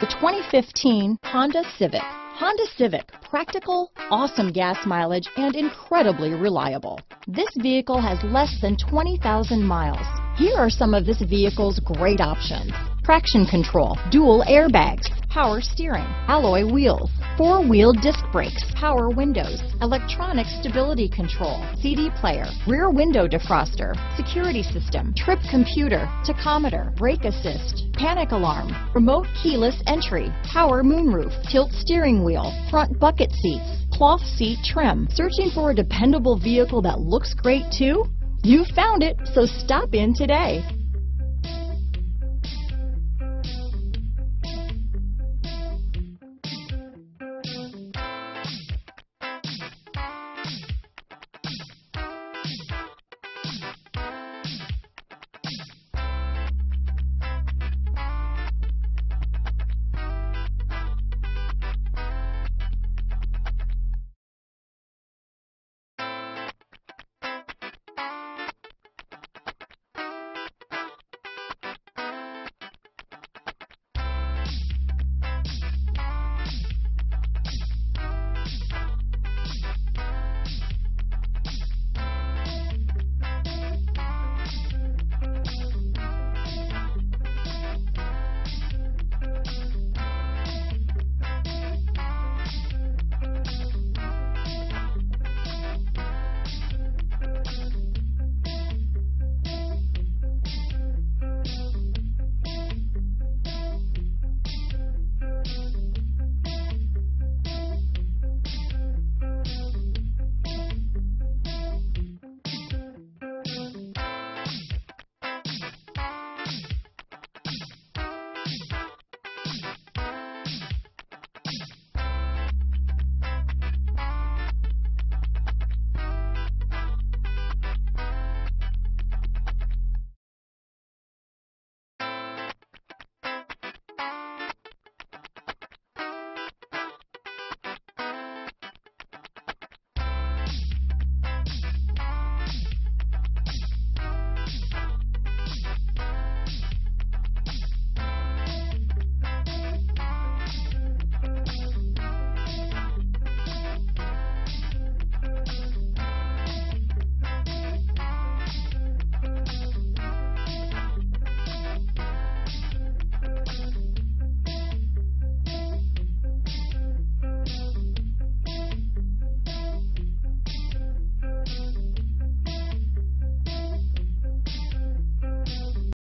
The 2015 Honda Civic. Honda Civic, practical, awesome gas mileage, and incredibly reliable. This vehicle has less than 20,000 miles. Here are some of this vehicle's great options. Traction control, dual airbags, power steering, alloy wheels, four-wheel disc brakes, power windows, electronic stability control, CD player, rear window defroster, security system, trip computer, tachometer, brake assist, panic alarm, remote keyless entry, power moonroof, tilt steering wheel, front bucket seats, cloth seat trim. Searching for a dependable vehicle that looks great too? You found it, so stop in today.